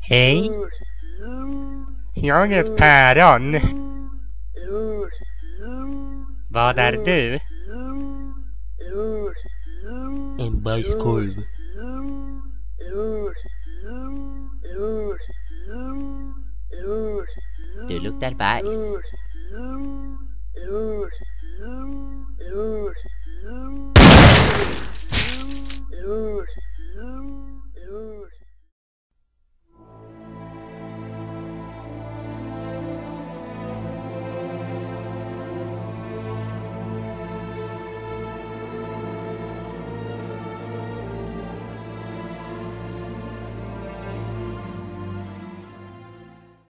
Hej. Jag är päron. Vad är du? En bajskorv. to look that bad.